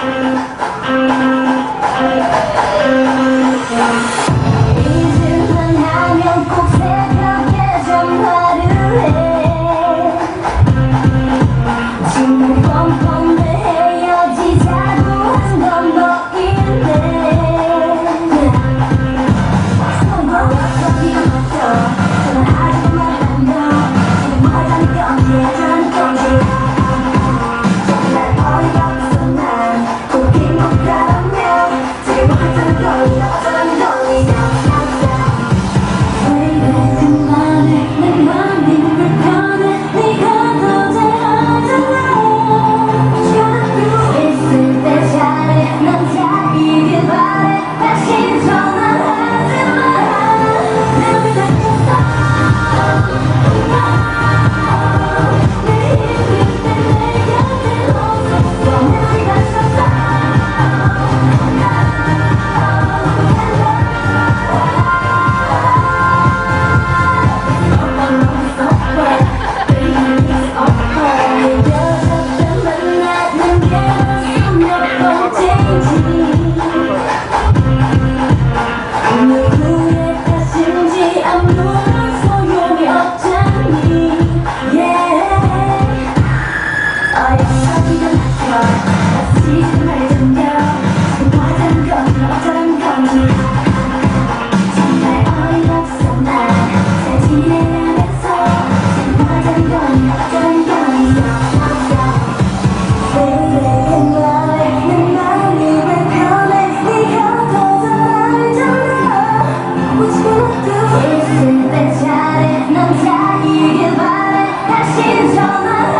Gracias. Thank you. 다시 전화